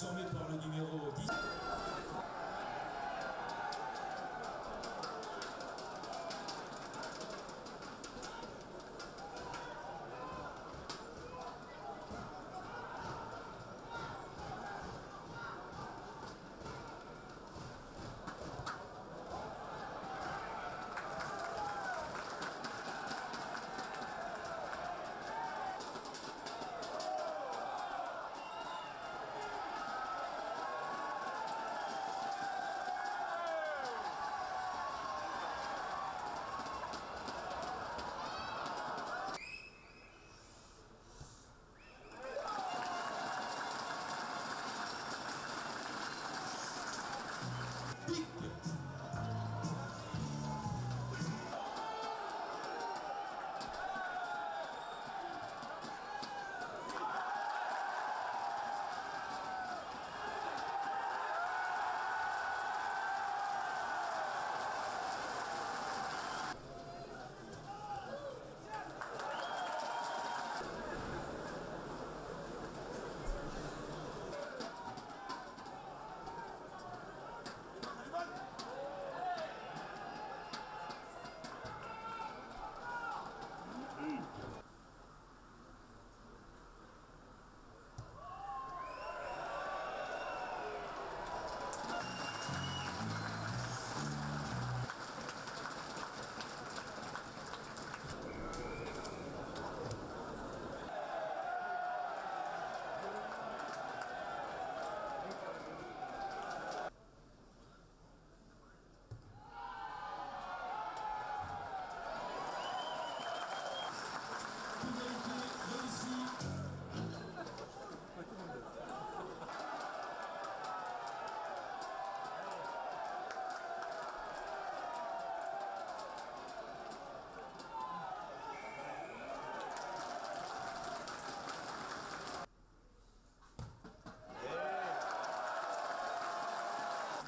transformé par le numéro 10.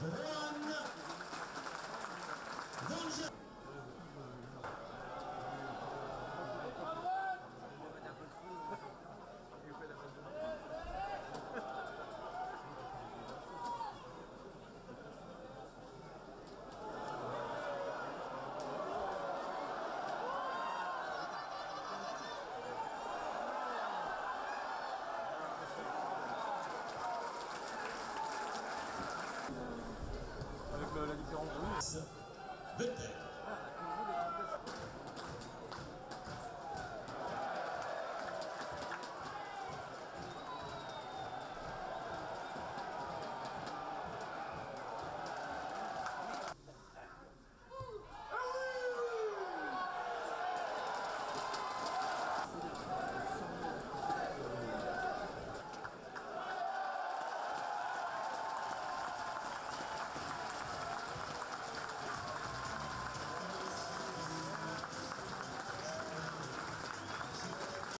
Ранна Донжа good thing.